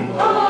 Oh.